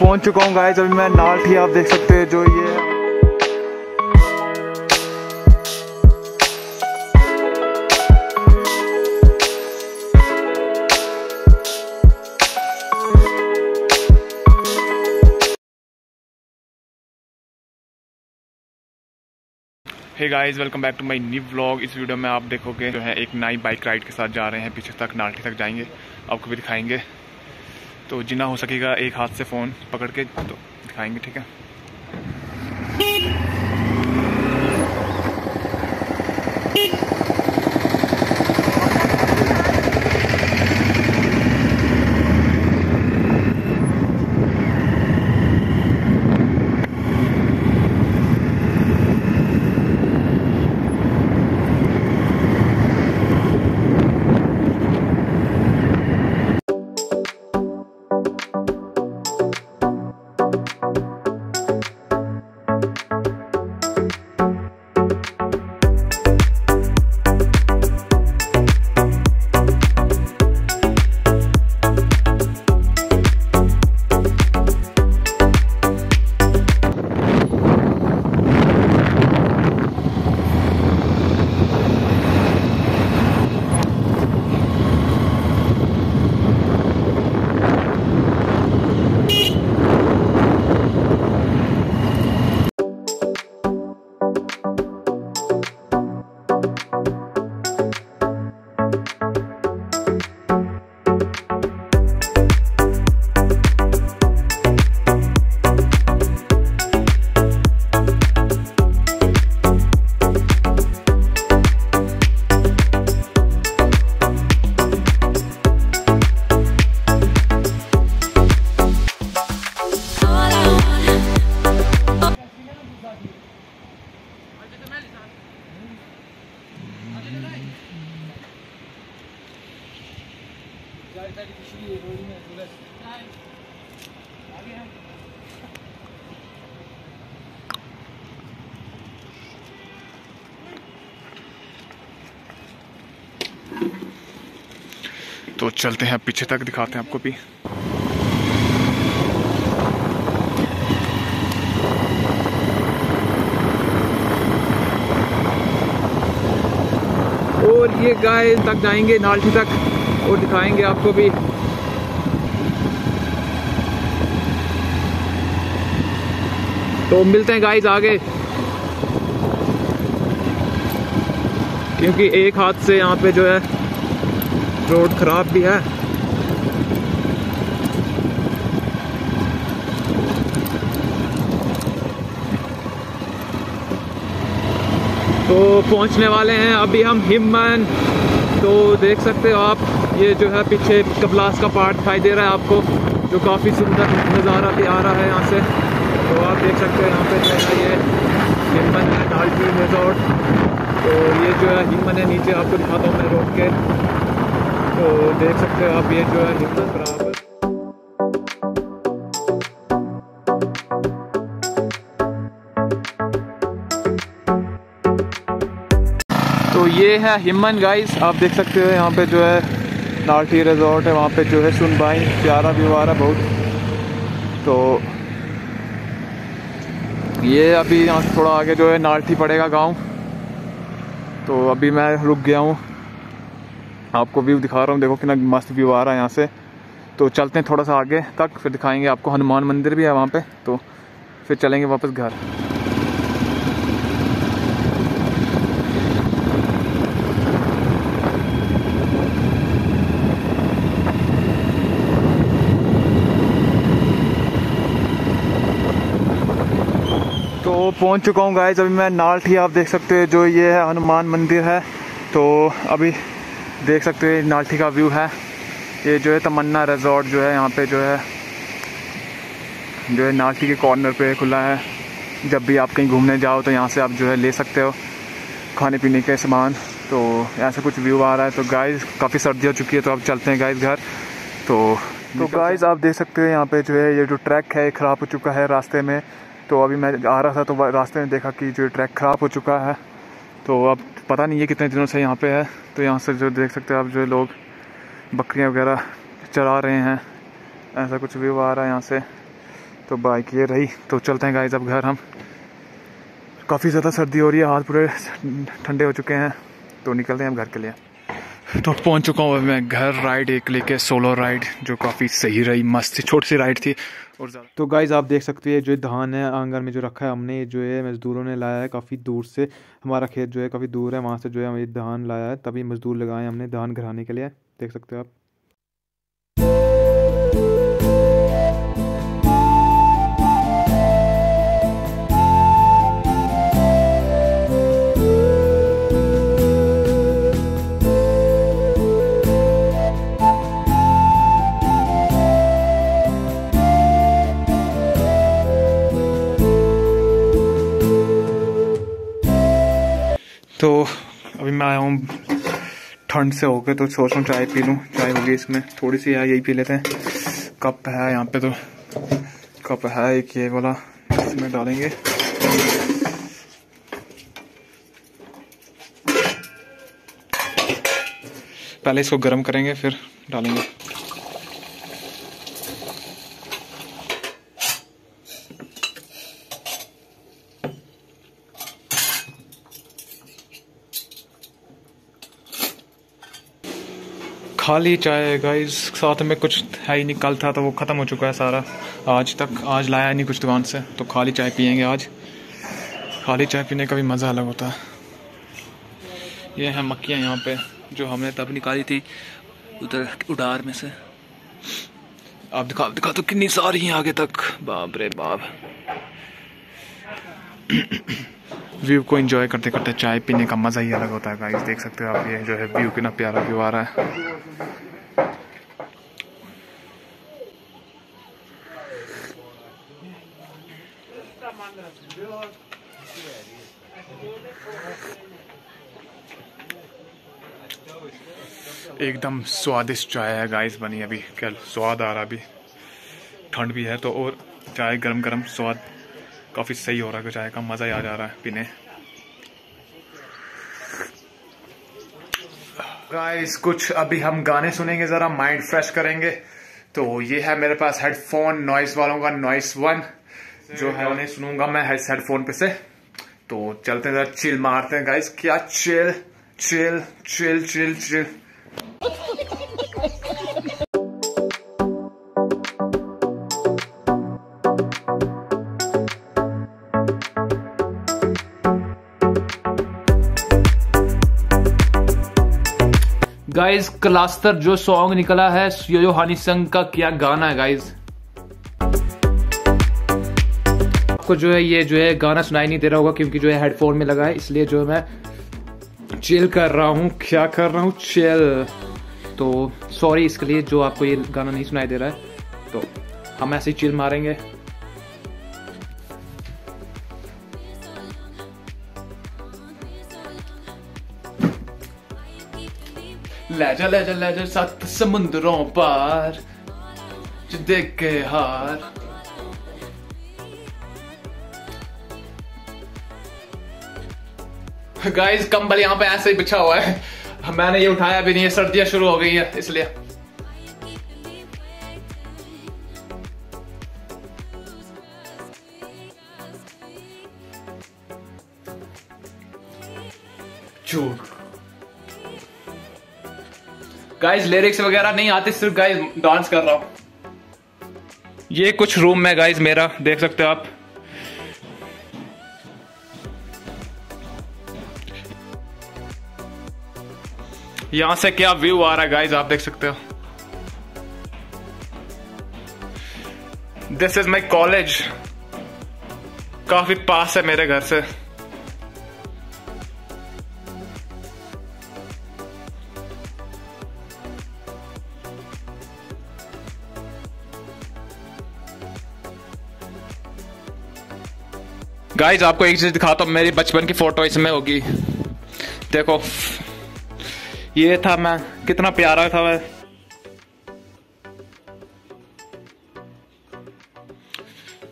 पहुँच चुका हूँ गाइस अभी मैं नालठी आप देख सकते हैं जो ये hey. Guys welcome back to my new vlog इस वीडियो में आप देखोगे जो है एक नई बाइक राइड के साथ जा रहे हैं, पीछे तक नाल्टी तक जाएँगे, आपको भी दिखाएँगे। तो जिना हो सकेगा एक हाथ से फ़ोन पकड़ के तो दिखाएँगे ठीक है? तो चलते हैं, पीछे तक दिखाते हैं आपको भी। और ये गाय तक जाएँगे नालठी तक, और दिखाएँगे आपको भी। तो मिलते हैं गाइस आगे। क्योंकि एक हाथ से यहाँ पे जो है रोड खराब भी है। तो पहुँचने वाले हैं अभी हम हिमन तो देख सकते हो आप, ये जो है पीछे कपलास का पार्ट दिखाई दे रहा है आपको, जो काफ़ी सुंदर नज़ारा भी आ रहा है यहाँ से। तो आप देख सकते हो यहाँ पे जो है ये हिमन है डाल्टी रिजॉर्ट। तो ये जो है हिमन है, नीचे आपको दिखाता हूँ मैं रोड के। तो देख सकते हो आप, ये जो है हिमन बराबर। तो ये है हिमन गाइस आप देख सकते हो यहाँ पे जो है नाल्टी रिजॉर्ट है, वहाँ पे जो है सुनबाई प्यारा रहा है बहुत। तो ये अभी यहाँ से थोड़ा आगे जो है नाल्टी पड़ेगा गाँव। तो अभी मैं रुक गया हूँ। आपको व्यू दिखा रहा हूँ। देखो कितना मस्त व्यू आ रहा है यहाँ से। तो चलते हैं थोड़ा सा आगे तक, फिर दिखाएँगे आपको हनुमान मंदिर भी है वहाँ पे। तो फिर चलेंगे वापस घर। तो पहुँच चुका हूँ गाइस अभी मैं नालठी आप देख सकते हैं जो ये है हनुमान मंदिर है। तो अभी देख सकते हो नालठी का व्यू है। ये जो है तमन्ना रिजॉर्ट जो है यहाँ पे जो है जो है नालठी के कॉर्नर पे खुला है। जब भी आप कहीं घूमने जाओ तो यहाँ से आप जो है ले सकते हो खाने पीने के सामान। तो ऐसा कुछ व्यू आ रहा है। तो गाइस काफ़ी सर्दी हो चुकी है तो अब चलते हैं गाइस घर। तो तो गाइस आप देख सकते हो यहाँ पे जो है ये जो ट्रैक है ख़राब हो चुका है रास्ते में। तो अभी मैं आ रहा था तो रास्ते में देखा कि जो ट्रैक ख़राब हो चुका है। तो अब पता नहीं है कितने दिनों से यहाँ पे है तो यहाँ से जो देख सकते हैं आप, जो लोग बकरियाँ वगैरह चरा रहे हैं, ऐसा कुछ व्यू आ रहा है यहाँ से। तो बाइक ये रही तो चलते हैं गाइस अब घर हम। काफ़ी ज़्यादा सर्दी हो रही है हाथ पूरे ठंडे हो चुके हैं तो निकलते हैं हम घर के लिए। तो पहुँच चुका हूँ मैं घर राइड एक लेके सोलो राइड जो काफ़ी सही रही, मस्त थी छोटी सी राइड थी। और तो गाइज़ आप देख सकते हैं जो धान है, आँगन में जो रखा है, हमने जो है, मज़दूरों ने लाया है, काफ़ी दूर से। हमारा खेत जो है, काफ़ी दूर है, वहाँ से जो है, हमें धान लाया है, तभी मज़दूर लगाए हमने धान घराने के लिए। देख सकते हो आप। ठंड से हो गए तो सोच रहा चाय पी लूँ। चाय होगी इसमें। थोड़ी सी है, यही पी लेते हैं। कप है यहाँ पे तो। कप है एक, ये वाला। इसमें डालेंगे। पहले इसको गर्म करेंगे, फिर डालेंगे। खाली चाय है गाइस साथ में कुछ है ही नहीं। कल था तो वो ख़त्म हो चुका है सारा। आज तक, आज लाया नहीं कुछ दुकान से। तो खाली चाय पियेंगे आज। खाली चाय पीने का भी मज़ा अलग होता है। ये है मक्खियाँ यहाँ पे, जो हमने तब निकाली थी उधर उडार में से। आप दिखा दिखा तो कितनी सारी हैं आगे तक। बाप रे बाप। व्यू को एंजॉय करते करते चाय पीने का मज़ा ही अलग होता है गाइस देख सकते हो आप, ये जो है व्यू, कितना प्यारा व्यू आ रहा है। एकदम स्वादिष्ट चाय है गाइस बनी अभी। क्या स्वाद आ रहा अभी। ठंड भी है तो और चाय गरम गरम स्वाद काफ़ी सही हो रहा है चाय का, मज़ा ही आ जा रहा है पीने। गाइस कुछ अभी हम गाने सुनेंगे, ज़रा माइंड फ्रेश करेंगे। तो ये है मेरे पास हेडफोन नॉइस वालों का नॉइस वन जो है उन्हें सुनूँगा मैं हेडफोन पे से। तो चलते हैं, जरा चिल मारते हैं गाइस क्या chill chill chill chill chill guys Clustal जो सॉन्ग निकला है यो यो हनी संग का क्या गाना है गाइस आपको जो है, ये जो है, गाना सुनाई नहीं दे रहा होगा क्योंकि जो है हेडफोन में लगा है, इसलिए जो है मैं चिल कर रहा हूँ। क्या कर रहा हूँ? चिल तो सॉरी इसके लिए जो आपको ये गाना नहीं सुनाई दे रहा है तो हम ऐसे चिल मारेंगे। लहजा लहजा लहजा सत समुंदरों पार देख के हार। गाइस कंबल यहाँ पे ऐसे ही बिछा हुआ है। मैंने ये उठाया भी नहीं है, सर्दियाँ शुरू हो गई है, इसलिए। चोर गाइस लिरिक्स वगैरह नहीं आते, सिर्फ़ गाइस डांस कर रहा हूँ। ये कुछ रूम में गाइस मेरा, देख सकते हो आप। यहाँ से क्या व्यू आ रहा है गाइस आप देख सकते हो। दिस इज़ माई कॉलेज काफ़ी पास है मेरे घर से। गाइज़ आपको एक चीज़ दिखाता हूँ, मेरी बचपन की फ़ोटो इसमें होगी। देखो, ये था मैं, कितना प्यारा था वह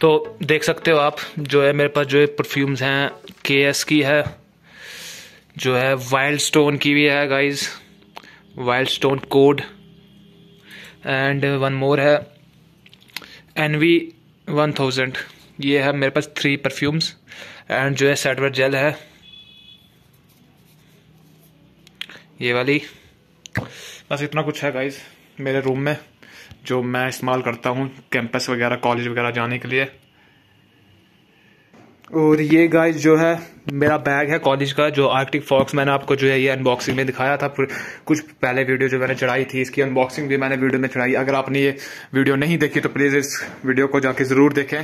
तो देख सकते हो आप, जो है मेरे पास जो है परफ्यूम्स हैं के एस की है, जो है वाइल्ड स्टोन की भी है guys wild stone code and one more है एनवी वन थाउज़ेंड ये है मेरे पास थ्री परफ्यूम्स एंड जो है सेटवर जेल है। ये वाली। बस इतना कुछ है गाइज़ मेरे रूम में, जो मैं इस्तेमाल करता हूँ कैंपस वगैरह कॉलेज वगैरह जाने के लिए। और ये गाइस जो है, मेरा बैग है कॉलेज का, जो आर्कटिक फॉक्स मैंने आपको जो है ये अनबॉक्सिंग में दिखाया था। कुछ पहले वीडियो जो मैंने चढ़ाई थी, इसकी अनबॉक्सिंग भी मैंने वीडियो में चढ़ाई। अगर आपने ये वीडियो नहीं देखी तो प्लीज़ इस वीडियो को जाके ज़रूर देखें।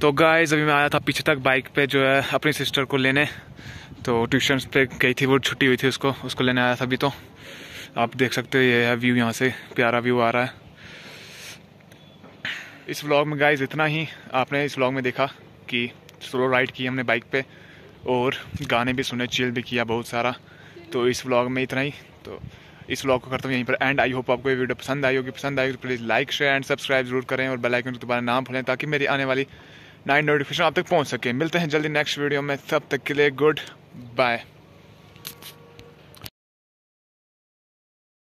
तो गाइस अभी मैं आया था पीछे तक बाइक पे जो है अपनी सिस्टर को लेने। तो ट्यूशन पे गई थी, वो छुट्टी हुई थी उसको उसको लेने आया था अभी तो। आप देख सकते हो, ये है व्यू यहाँ से, प्यारा व्यू आ रहा है। इस व्लॉग में गाइस इतना ही। आपने इस व्लॉग में देखा कि स्लो राइड की हमने बाइक पे, और गाने भी सुने चिल भी किया बहुत सारा। तो इस व्लॉग में इतना ही। तो इस व्लॉग को करता हूँ यहीं पर एंड आई होप आपको ये वीडियो पसंद आई होगी। पसंद आई तो please like share and subscribe ज़रूर करें, और बेल आइकन को दोबारा नाम भूलें, ताकि मेरी आने वाली नाइन नोटिफिकेशन आप तक पहुँच सके। मिलते हैं जल्दी नेक्स्ट वीडियो में। तब तक के लिए गुड बाय।